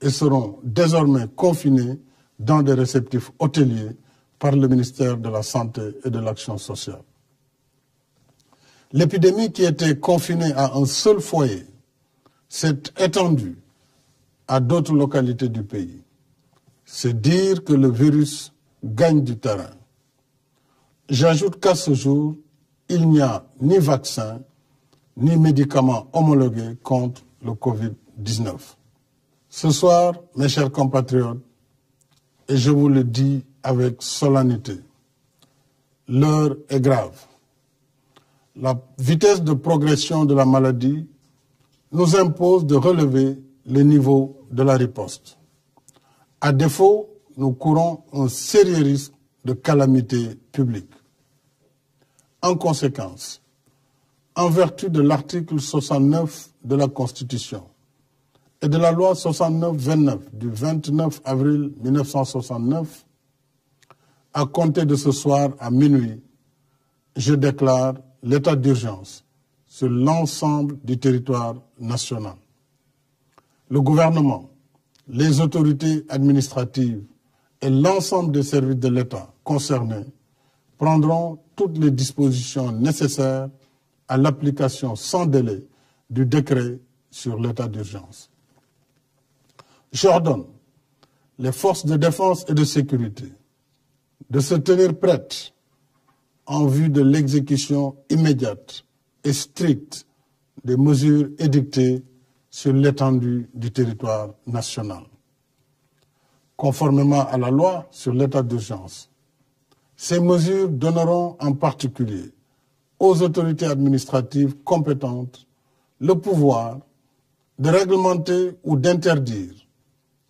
et seront désormais confinés dans des réceptifs hôteliers par le ministère de la Santé et de l'Action sociale. L'épidémie qui était confinée à un seul foyer s'est étendue à d'autres localités du pays. C'est dire que le virus gagne du terrain. J'ajoute qu'à ce jour, il n'y a ni vaccin ni médicaments homologués contre le Covid-19. Ce soir, mes chers compatriotes, et je vous le dis avec solennité, l'heure est grave. La vitesse de progression de la maladie nous impose de relever le niveau de la riposte. À défaut, nous courons un sérieux risque de calamité publique. En conséquence, en vertu de l'article 69 de la Constitution, et de la loi 69-29 du 29 avril 1969, à compter de ce soir à minuit, je déclare l'état d'urgence sur l'ensemble du territoire national. Le gouvernement, les autorités administratives et l'ensemble des services de l'État concernés prendront toutes les dispositions nécessaires à l'application sans délai du décret sur l'état d'urgence j'ordonne les forces de défense et de sécurité de se tenir prêtes en vue de l'exécution immédiate et stricte des mesures édictées sur l'étendue du territoire national. Conformément à la loi sur l'état d'urgence, ces mesures donneront en particulier aux autorités administratives compétentes le pouvoir de réglementer ou d'interdire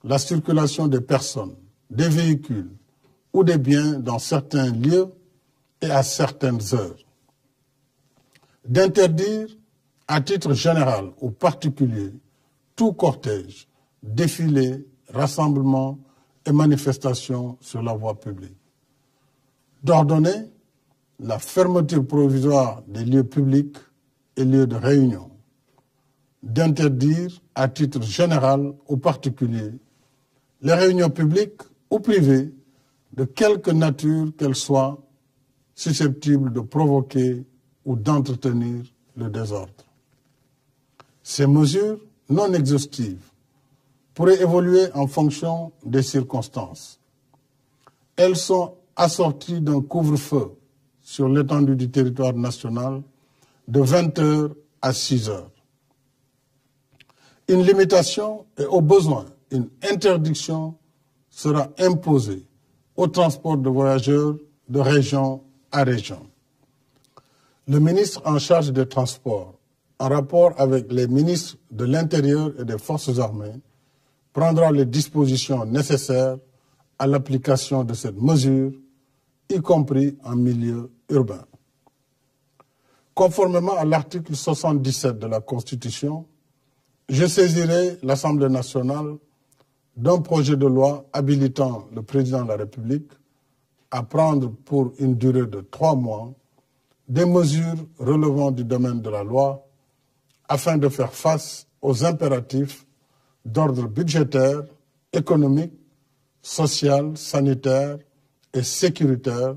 la circulation des personnes, des véhicules ou des biens dans certains lieux et à certaines heures. D'interdire à titre général ou particulier tout cortège, défilé, rassemblement et manifestation sur la voie publique. D'ordonner la fermeture provisoire des lieux publics et lieux de réunion. D'interdire à titre général ou particulier les réunions publiques ou privées, de quelque nature qu'elles soient, susceptibles de provoquer ou d'entretenir le désordre. Ces mesures non exhaustives pourraient évoluer en fonction des circonstances. Elles sont assorties d'un couvre-feu sur l'étendue du territoire national de 20 heures à 6 heures. Une limitation est au besoin une interdiction sera imposée au transport de voyageurs de région à région. Le ministre en charge des transports, en rapport avec les ministres de l'Intérieur et des Forces armées, prendra les dispositions nécessaires à l'application de cette mesure, y compris en milieu urbain. Conformément à l'article 77 de la Constitution, je saisirai l'Assemblée nationale d'un projet de loi habilitant le président de la République à prendre pour une durée de trois mois des mesures relevant du domaine de la loi afin de faire face aux impératifs d'ordre budgétaire, économique, social, sanitaire et sécuritaire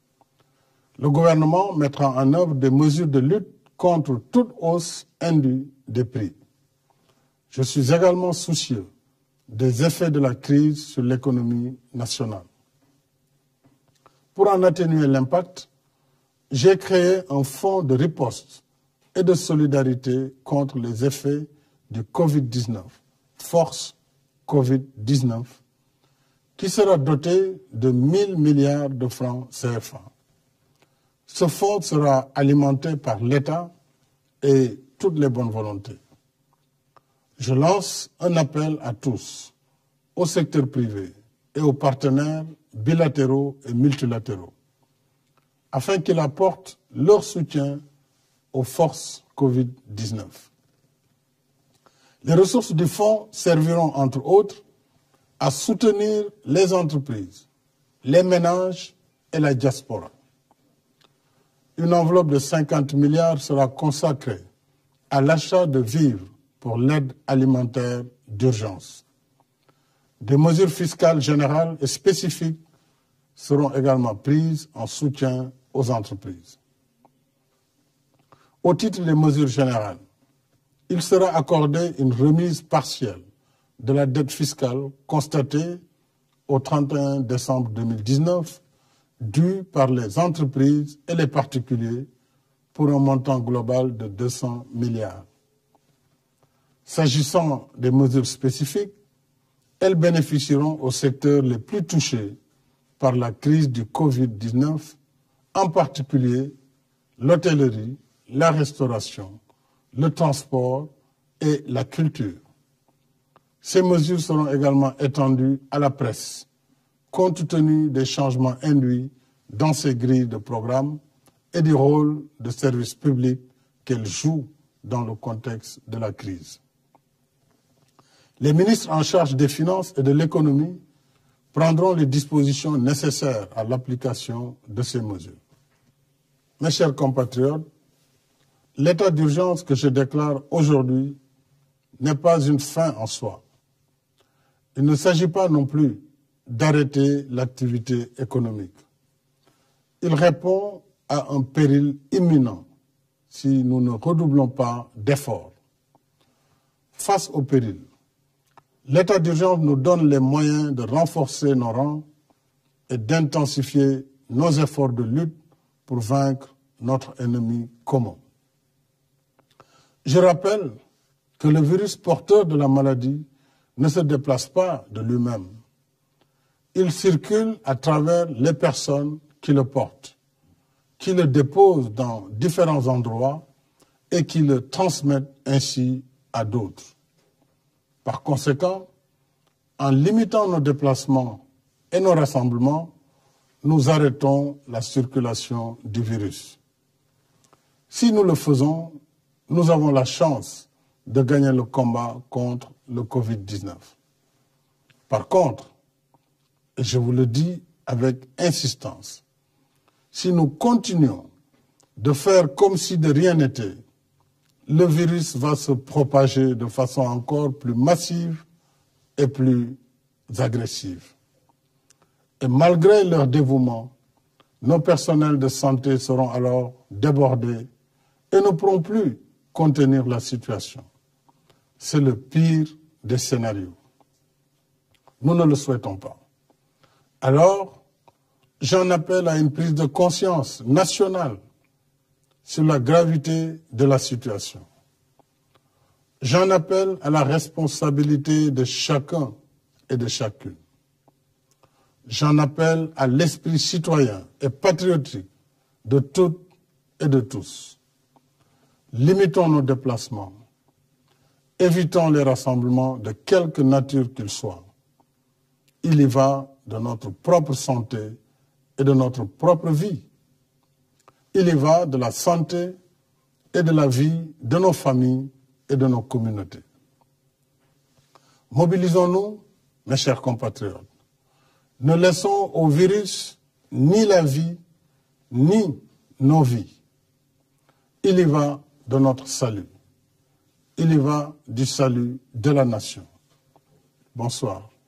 Le gouvernement mettra en œuvre des mesures de lutte contre toute hausse indue des prix. Je suis également soucieux des effets de la crise sur l'économie nationale. Pour en atténuer l'impact, j'ai créé un fonds de riposte et de solidarité contre les effets du Covid-19, Force Covid-19, qui sera doté de 000 milliards de francs CFA. Ce fonds sera alimenté par l'État et toutes les bonnes volontés je lance un appel à tous, au secteur privé et aux partenaires bilatéraux et multilatéraux, afin qu'ils apportent leur soutien aux forces COVID-19. Les ressources du fonds serviront, entre autres, à soutenir les entreprises, les ménages et la diaspora. Une enveloppe de 50 milliards sera consacrée à l'achat de vivres pour l'aide alimentaire d'urgence. Des mesures fiscales générales et spécifiques seront également prises en soutien aux entreprises. Au titre des mesures générales, il sera accordé une remise partielle de la dette fiscale constatée au 31 décembre 2019 due par les entreprises et les particuliers pour un montant global de 200 milliards. S'agissant des mesures spécifiques, elles bénéficieront aux secteurs les plus touchés par la crise du Covid-19, en particulier l'hôtellerie, la restauration, le transport et la culture. Ces mesures seront également étendues à la presse, compte tenu des changements induits dans ces grilles de programmes et du rôle de service public qu'elles jouent dans le contexte de la crise les ministres en charge des finances et de l'économie prendront les dispositions nécessaires à l'application de ces mesures. Mes chers compatriotes, l'état d'urgence que je déclare aujourd'hui n'est pas une fin en soi. Il ne s'agit pas non plus d'arrêter l'activité économique. Il répond à un péril imminent si nous ne redoublons pas d'efforts. Face au péril, L'état d'urgence nous donne les moyens de renforcer nos rangs et d'intensifier nos efforts de lutte pour vaincre notre ennemi commun. Je rappelle que le virus porteur de la maladie ne se déplace pas de lui-même. Il circule à travers les personnes qui le portent, qui le déposent dans différents endroits et qui le transmettent ainsi à d'autres. Par conséquent, en limitant nos déplacements et nos rassemblements, nous arrêtons la circulation du virus. Si nous le faisons, nous avons la chance de gagner le combat contre le Covid-19. Par contre, et je vous le dis avec insistance, si nous continuons de faire comme si de rien n'était, le virus va se propager de façon encore plus massive et plus agressive. Et malgré leur dévouement, nos personnels de santé seront alors débordés et ne pourront plus contenir la situation. C'est le pire des scénarios. Nous ne le souhaitons pas. Alors, j'en appelle à une prise de conscience nationale sur la gravité de la situation. J'en appelle à la responsabilité de chacun et de chacune. J'en appelle à l'esprit citoyen et patriotique de toutes et de tous. Limitons nos déplacements. Évitons les rassemblements de quelque nature qu'ils soient. Il y va de notre propre santé et de notre propre vie. Il y va de la santé et de la vie de nos familles et de nos communautés. Mobilisons-nous, mes chers compatriotes. Ne laissons au virus ni la vie, ni nos vies. Il y va de notre salut. Il y va du salut de la nation. Bonsoir.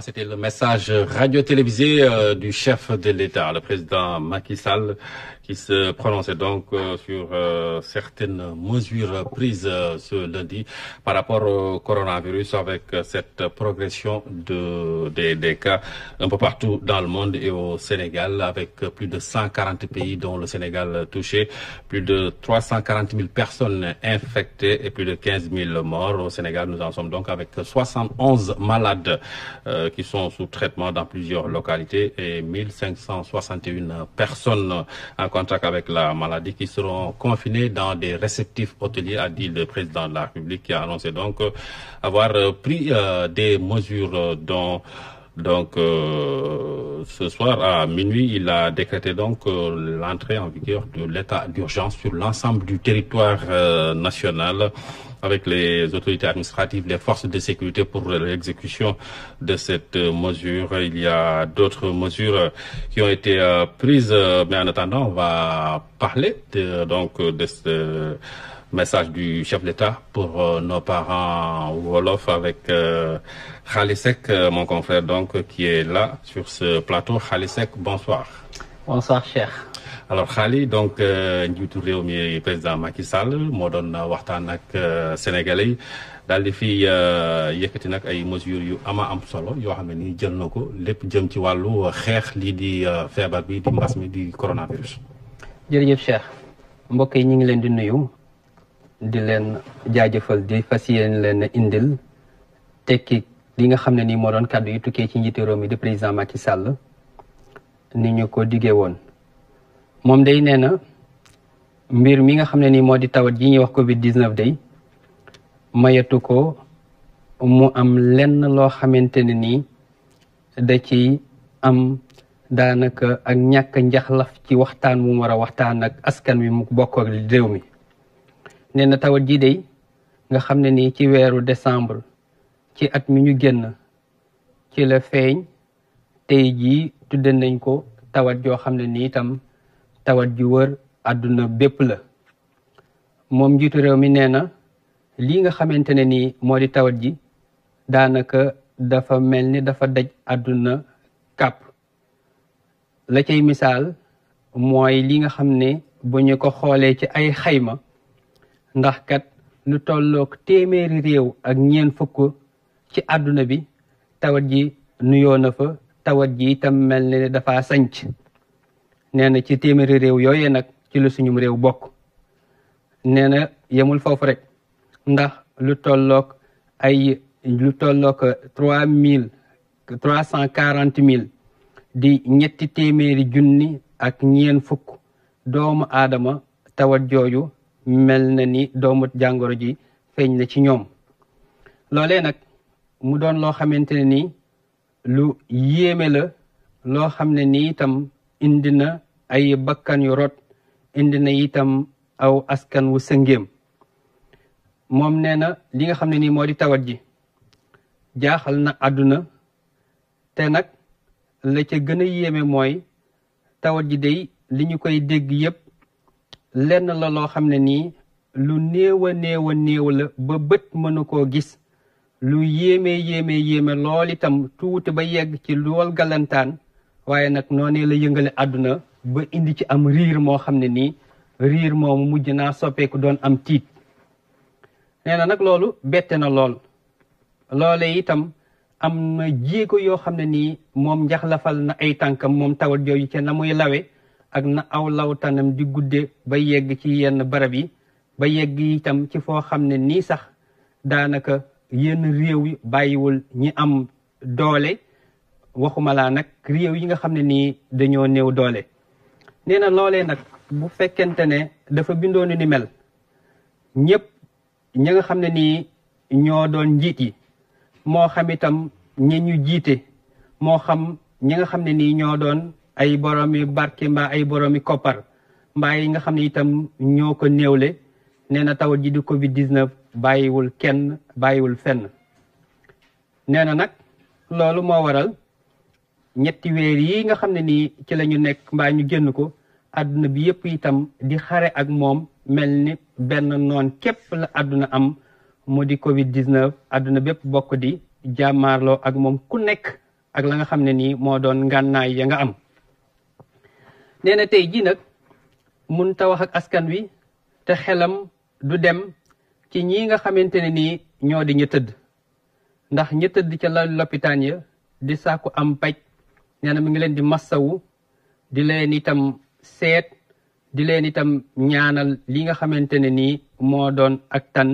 C'était le message radio-télévisé euh, du chef de l'État, le président Macky Sall, se prononcer donc euh, sur euh, certaines mesures prises euh, ce lundi par rapport au coronavirus avec cette progression de, des, cas un peu partout dans le monde et au Sénégal avec plus de 140 pays dont le Sénégal touché, plus de 340 000 personnes infectées et plus de 15 000 morts. Au Sénégal, nous en sommes donc avec 71 malades qui sont sous traitement dans plusieurs localités et 1561 personnes encore contact avec la maladie qui seront confinés dans des réceptifs hôteliers, a dit le président de la République qui a annoncé donc euh, avoir euh, pris euh, des mesures dont donc ce soir à minuit, il a décrété donc l'entrée en vigueur de l'état d'urgence sur l'ensemble du territoire national avec les autorités administratives, les forces de sécurité pour l'exécution de cette euh, mesure. Il y a d'autres mesures euh, qui ont été euh, prises, mais en attendant, on va parler de, donc euh, de ce euh, message du chef d'État pour euh, nos parents Wolof avec euh, Khalisek, euh, mon confrère donc qui est là sur ce plateau. Khalisek, bonsoir. Bonsoir cher. alors Khali donc njiitu réew mi président Macky Sall moo doon waxtaan ak sénégalais yi. daal di fi euh, yëkkati nag ay mesures yu ama am solo yoo xam ne nii jël na ko lépp jëm ci wàllu euh, xeex lii di euh, feebar bi di mbas mi di coronavirus. jërëjëf Cheikh mbokk yi ñu ngi leen di nuyu di leen jaajëfal di fas yéene leen indil tekki li nga xam ne nii moo doon kàddu yi tukkee ci njiitu réew mi di président Macky Sall ni ñu ko diggee woon moom day nee na mbir mi nga xam ne nii moo di tawat ji ñuy wax Covid 19 day. mayatu ko mu am lenn loo xamante ne nii da ci am daanaka ak ñàkk njaxlaf ci waxtaan mu war a waxtaan ak askan wi mu bokk ak réew mi nee na tawat ji dey nga xam ne nii ci weeru décembre ci at mi ñu génn ci la feeñ tey jii tudde nañ ko tawat joo xam ne nii itam tawat ju wër àdduna bépp la moom njiitu réew mi nee na lii nga xamante ne nii moo di tawat ji daanaka dafa mel ni dafa daj àdduna kàpp la cay misaal mooy li nga xam ne bu ñu ko xoolee ci ay xayma ndax kat lu tolloog téeméeri réew ak ñeen fukk ci àdduna bi tawat ji nuyoo na fa tawat ji itam mel ne ne dafa sanc nee na ci téeméeri réew yooyee nag ci lu suñum réew bokk nee na yemul foofu rek ndax lu tollook ay lu tollook trois mille trois cent quarante mille di ñetti téeméeri junni ak ñeen fukk doomu aadama tawat jooju mel na ni doomu jàngoro ji feeñ na ci ñoom loolee nag mu doon loo xamante ne nii lu yéeme la loo xam ne nii itam indi na ay bakkan yu rot indi na itam aw askan wu sëngéem moom nee na li nga xam ne nii moo di tawat ji jaaxal na àdduna te nag la ca gën a yéeme mooy tawat ji day li ñu koy dégg yépp lenn la loo xam ne nii lu néew a néew a néew la ba bët mënu koo gis lu yéeme yéeme yéeme lool itam tuuti ba yegg ci lool galantaan waaye nag noonee la yëngale àdduna ba indi ci am riir moo xam ne nii riir moomu mujj naa soppeeku doon am tiit nee na nag loolu bette na lool loole itam am na jéego yoo xam ne nii moom njaxlafal na ay tànkam moom tawat jooju ca na muy lawe ak na aw lawtanam di gudde ba yegg ci yenn barab yi ba yegg itam ci foo xam ne nii sax daanaka yenn réew yi bàyyiwul ñi am doole waxuma laa nag réew yi nga xam ne nii dañoo néew doole nee na loolee nag bu fekkente ne dafa bindoonu ni mel ñëpp ñi nga xam ne nii ñoo doon njiit yi moo xam itam ñi ñu jiite moo xam ñi nga xam ne nii ñoo doon ay boroomi barke mbaa ay boroomi koppar mbaa yi nga xam ne itam ñoo ko néewle nee na tawat ji di Covid 19 bàyyiwul kenn bàyyiwul fenn nee na nag loolu moo waral ñetti weer yi nga xam ne nii ci la ñu nekk mbaa ñu génn ko àdduna bi yëpp itam di xare ak moom mel ni benn noon képp la àdduna am mu di Covid 19 àdduna bépp bokk di jàmmaarloo ak moom ku nekk ak la nga xam ne nii moo doon ngànnaay ya nga am. nee na tey jii nag mun ta wax ak askan wi te xelam du dem ci ñi nga xamante ne nii ñoo di ñu tëdd. ndax ñi tëdd ca la lopitaan ya di sàkku am paj nee na mi ngi leen di massawu di leen itam seet di leen itam ñaanal li nga xamante ne nii moo doon ak tan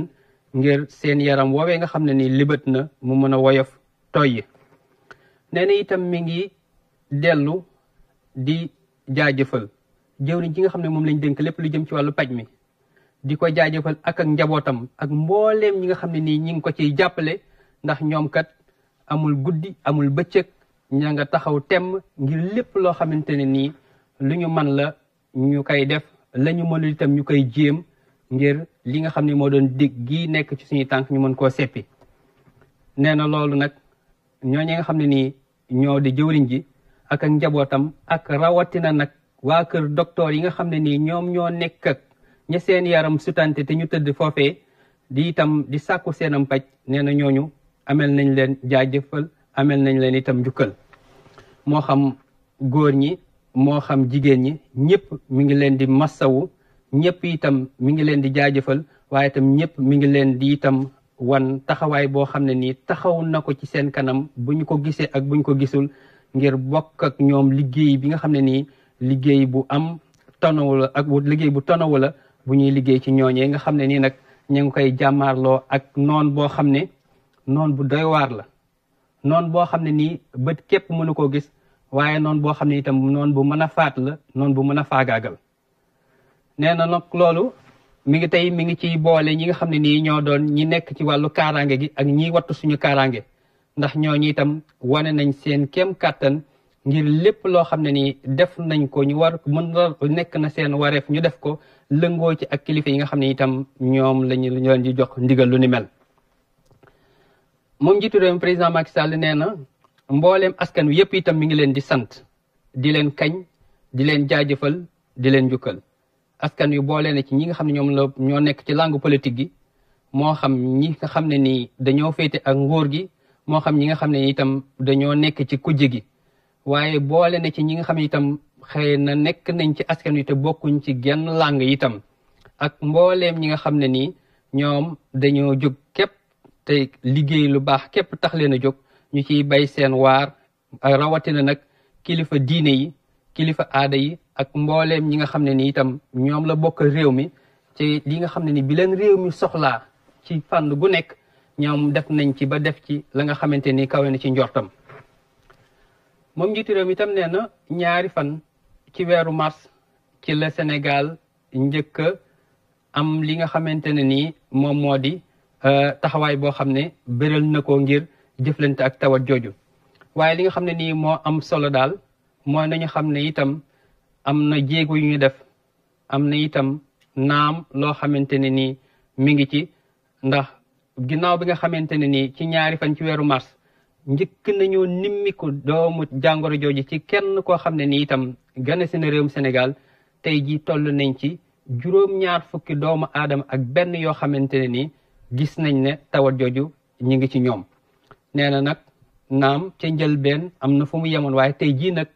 ngir seen yaram woowee nga xam ne nii libat na mu mën a woyof toyy nee na itam mi ngi dellu di jaajëfal jëwriñ ji nga xam ne moom lañ dénk lépp lu jëm ci wàllu paj mi di ko jaajëfal ak ak njabootam ak mbooleem ñi nga xam ne nii ñi ngi ko ciy jàppale ndax ñoom kat amul guddi amul bëccëg ña nga taxaw temm ngir lépp loo xamante ne nii lu ñu man la ñu koy def la ñu mënul itam ñu koy jéem ngir li nga xam ne moo doon dig gii nekk ci suñuy tànk ñu mën koo seppi nee na loolu nag ñooñu nga xam ne nii ñoo di jëwriñ ji ak ak njabootam ak rawatina nag waa kër docteur yi nga xam ne nii ñoom ñoo nekk ak ña seen yaram sutante te ñu tëdd foofee di itam di sàkku seenam paj nee na ñooñu amel nañ leen jaajëfal amel nañ leen itam njukkal moo xam góor ñi moo xam jigéen ñi ñëpp mi ngi leen di massawu ñëpp itam mi ngi leen di jaajëfal waaye itam ñëpp mi ngi leen di itam wan taxawaay boo xam ne nii taxaw na ko ci seen kanam bu ñu ko gisee ak bu ñu ko gisul ngir bokk ak ñoom liggéey bi nga xam ne nii liggéey bu am tonaw la ak liggéey bu tonaw la bu ñuy liggéey ci ñooñee nga xam ne nii nag ñu ngi koy jàmmaarloo ak noon boo xam ne noon bu doy waar la noon boo xam ne nii bët képp mënu koo gis waaye noon boo xam ne itam noon bu mën a faat la noon bu mën a faagaagal nee na nag loolu mi ngi tey mi ngi ciy boole ñi nga xam ne nii ñoo doon ñi nekk ci wàllu kaaraange gi ak ñiy wattu suñu kaaraange ndax ñooñu itam wane nañ seen kem kàttan ngir lépp loo xam ne nii def nañ ko ñu war mën nekk na seen wareef ñu def ko lëngoo ci ak kilifa yi nga xam ne itam ñoom lañu leen di jox ndigal lu ni mel. moom njiitu réew mi président Macky Sall nee na mbooleem askan wi yëpp itam mi ngi leen di sant di leen kañ di leen jaajëfal di leen njukkal askan wi boole na ci ñi nga xam ne ñoom la ñoo nekk ci langue politique gi moo xam ñi nga xam ne nii dañoo féete ak nguur gi moo xam ñi nga xam ne itam dañoo nekk ci kujje gi waaye boole na ci ñi nga xam ne itam xëy na nekk nañ ci askan wi te bokkuñ ci genn làng itam ak mbooleem ñi nga xam ne nii ñoom dañoo jóg képp te liggéey lu baax képp tax leen a jóg ñu ciy bay seen waar ak rawatina nag kilifa diine yi kilifa aada yi ak mbooleem ñi nga xam ne ni itam ñoom la bokk réew mi ci li nga xam ne ni bi leen réew mi soxlaa ci fànn gu nekk ñoom def nañ ci ba def ci la nga xamante ni kawe na ci njortam moom njiitu réew mi itam nee na ñaari fan ci weeru mars ci la Sénégal njëkk am li nga xamante ne nii moom moo di euh, taxawaay boo xam ne béral na ko ngir jëflante ak tawat jooju waaye li nga xam ne nii moo am solo daal mooy nañu xam ne itam am na jéego yu ñu def am na itam naam loo xamante ne nii mi ngi ci ndax ginnaaw bi nga xamante ne nii ci ñaari fan ci weeru mars njëkk nañoo nimmiku doomu jàngoro jooju ci kenn koo xam ne nii itam gane si na réewum Sénégal tey jii toll nañ ci juróom-ñaar fukki doomu aadama ak benn yoo xamante ne nii gis nañ ne tawat jooju ñu ngi ci ñoom nee na nag naam ca njëlbeen am na fu mu yemoon waaye tey jii nag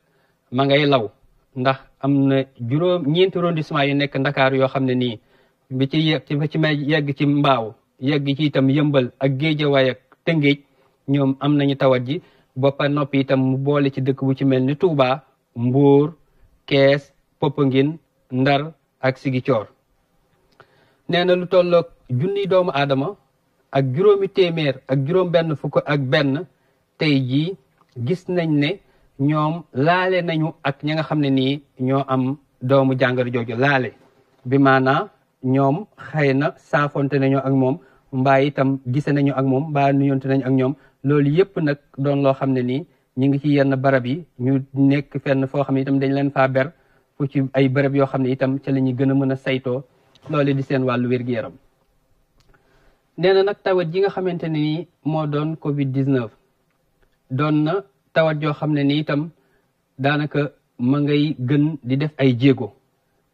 ma ngay law ndax am na juróom ñeenti arrondissement yu nekk Ndakaaru yoo xam ne nii bi ci yegg ci ci may yegg ci mbaaw yegg ci itam yëmbal ak géejawaay ak tëngéej ñoom am nañu tawat ji boppa noppi itam mu boole ci dëkk bu ci mel ni Touba Mbuur Kees Popenguine Ndar ak Sigicoor nee na lu tolloog junniy doomu aadama ak juróomi téeméer ak juróom benn fukk ak benn tey jii gis nañ ne ñoom laale nañu ak ñi nga xam ne nii ñoo am doomu jàngoro jooju laale bi maanaa ñoom xëy na saafonte nañu ak moom mbaa itam gise nañu ak moom mbaa nuyonte nañu ak ñoom loolu yëpp nag doon loo xam ne nii ñu ngi ci yenn barab yi ñu nekk fenn foo xam ne itam dañ leen faa ber fu ci ay barab yoo xam ne itam ca la ñuy gën a mën a saytoo loolu di seen wàllu wér-gu-yaram nee na nag tawat ji nga xamante ne nii moo doon Covid 19 doon na tawat joo xam ne ni itam daanaka ma ngay gën di def ay jéego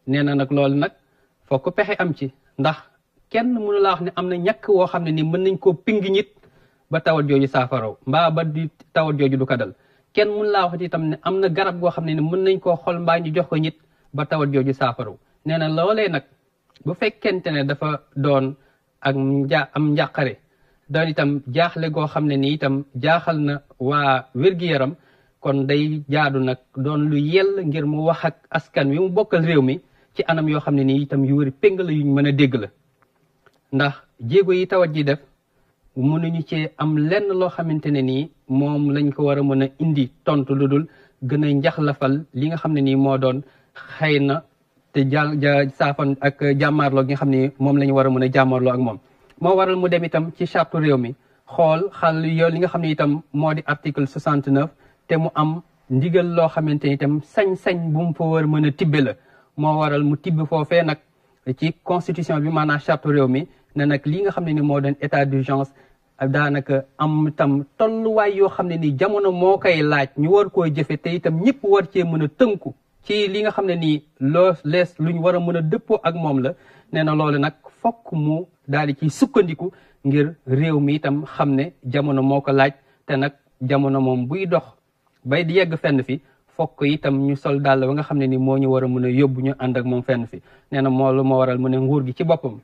nee na nag loolu nag fokk pexe am ci ndax kenn mënu laa wax ne am na ñàkk woo xam ne ni mën nañ koo pingi ñit ba tawat jooju saafaraw mbaa ba di tawat jooju du ko dal kenn mun laa wax itam ne am na garab goo xam ne ni mën nañ koo xol mbaa ñu jox ko ñit ba tawat jooju saafaraw nee na loolee nag bu fekkente ne dafa doon ak nja am njàqare doon itam jaaxle goo xam ne ni itam jaaxal na waa wér-gi-yaram kon day jaadu nag doon lu yell ngir mu wax ak askan wi mu bokkal réew mi ci anam yoo xam ne nii itam yu wëri péng la yuñ mën a dégg la ndax jéego yi tawat ji def mënuñu cee am lenn loo xamante ne nii moom lañ ko war a mën a indi tontu lu dul gën a njaxlafal li nga xam ne nii moo doon xëy na te ja ja saafan ak jàmmaarloo gi nga xam ne moom la ñu war a mën a jàmmaarloo ak moom. moo waral mu dem itam ci charte réew mi xool xal yoon li nga xam ne itam moo di article 69 te mu am ndigal loo xamante ni itam sañ-sañ bu mu fa war mën a tibbe la moo waral mu tibb foofee nag ci constitution bi maanaam charte réew mi ne nag lii nga xam ne ni moo doon état d'urgence daanaka am tam tolluwaay yoo xam ne ni jamono moo koy laaj ñu war koo jëfe te itam ñëpp war cee mën a tënku ci li nga xam ne nii loo lees lu ñu war a mën a dëppoo ak moom la nee na loolu nag fokk mu daal di ciy sukkandiku ngir réew mi itam xam ne jamono moo ko laaj te nag jamono moom buy dox bay di yegg fenn fi fokk itam ñu sol dàll ba nga xam ne ni moo ñu war a mën a yóbbu ñu ànd ak moom fenn fi nee na moo lu moo waral mu ne nguur gi ci boppam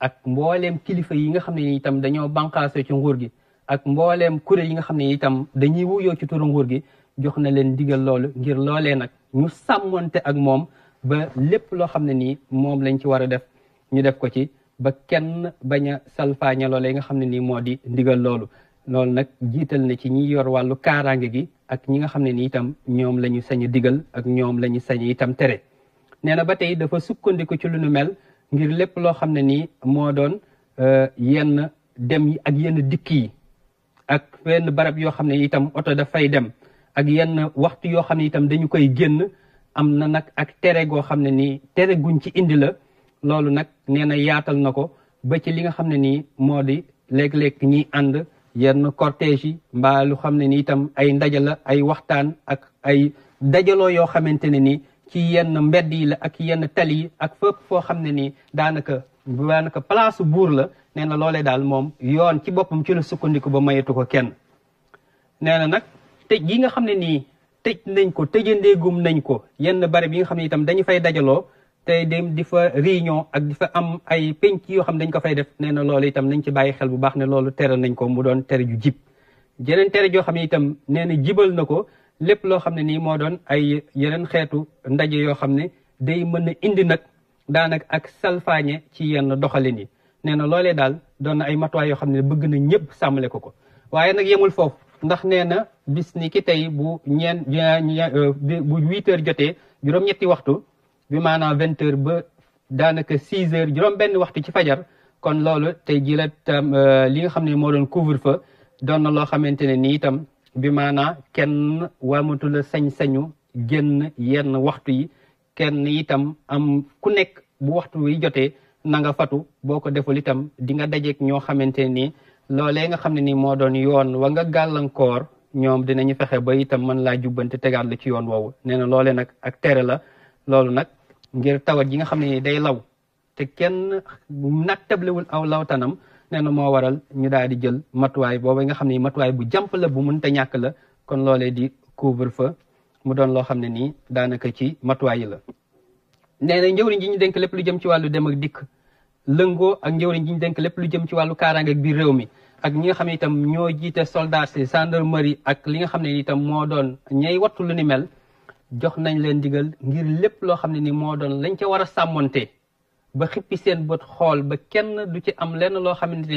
ak mbooleem kilifa yi nga xam ne ni itam dañoo banqaasoo ci nguur gi ak mbooleem kuréel yi nga xam ne itam dañuy wuyoo ci turu nguur gi jox na leen digal loolu ngir loolee nag ñu sàmmonte ak moom ba lépp loo xam ne nii moom lañ ci war a def ñu def ko ci ba kenn bañ a salfaaña loolee nga xam ne nii moo di ndigal loolu loolu nag jiital na ci ñi yor wàllu kaaraange gi ak ñi nga xam ne ni itam ñoom la ñu sañ digal ak ñoom la ñu sañ itam tere nee na ba tey dafa sukkandiku ci lu nu mel ngir lépp loo xam ne nii moo doon euh, yenn dem yi ak yenn dikk yi ak benn barab yoo xam ne itam oto dafay dem ak yenn waxtu yoo xam ne itam dañu koy génn am na nag ak tere goo xam ne nii tere guñ ci indi la loolu nag nee na yaatal na ko ba ci li nga xam ne nii moo di léeg-léeg ñiy ànd yenn cortège yi mbaa lu xam ne ni itam ay ndaje la ay waxtaan ak ay dajaloo yoo xamante ne nii ci yenn mbedd yi la ak yenn tali yi ak fépp foo xam ne nii daanaka bu waa naka place buur la nee na loolee daal moom yoon ci boppam ci la sukkandiku ba mayetu ko kenn nee na nag tëj gi nga xam ne nii tëj nañ ko tëjandeegum nañ ko yenn barab yi nga xam ne itam dañu fay dajaloo tey dem di fa réunion ak di fa am ay penc yoo xam dañ ko fay def nee na loolu itam nañ ci bàyyi xel bu baax ne loolu tere nañ ko mu doon tere ju jib jeneen tere joo xam ne itam nee na jibal na ko lépp loo xam ne nii moo doon ay yeneen xeetu ndaje yoo xam ne day mën a indi nag daanaka ak salfaañe ci yenn doxalin yi nee na loolee daal doon na ay matuwaay yoo xam ne bëgg na ñëpp sàmmale ko ko waaye nag yemul foofu ndax nee na bis ni ki tey bu ñeen euh, bu huit heures jotee juróom-ñetti waxtu bi maanaam vingt heures ba daanaka six heures juróom-benn waxtu ci fajar kon loolu tey jii la tam euh, li nga xam ne moo doon couvre fa doon na loo xamante ne nii itam bi maanaa kenn waamatul sañ-sañu génn yenn waxtu yi kenn itam am ku nekk bu waxtu wi jotee na nga fatu boo ko deful itam di nga dajeeg ñoo xamante ni loolee nga xam ne ni moo doon yoon wa nga gàllankoor ñoom dinañu fexe ba itam mën laa jubbante tegaat la ci yoon woowu nee na loolee nag ak tere la loolu nag ngir tawat ji nga xam ne ni day law te kenn nattablewul aw lawtanam nee na moo waral ñu daal di jël matuwaay boobu nga xam ne matuwaay bu jàmp la bu mënta ñàkk la kon loolee di couvre fa mu doon loo xam ne nii daanaka ci matuwaay yi la. nee na njëwriñ ji ñu dénk lépp lu jëm ci wàllu dem ak dikk lëngoo ak njëwriñ ji ñu dénk lépp lu jëm ci wàllu kaaraange ak biir réew mi. ak ñi nga xam ne itam ñoo jiite soldats yi gendarmerie ak li nga xam ne itam moo doon ñay wattu lu ni mel jox nañ leen digal ngir lépp loo xam ne ni moo doon lañ ca war a sàmmonte ba xippi seen bët xool ba kenn du ci am lenn loo xamante ne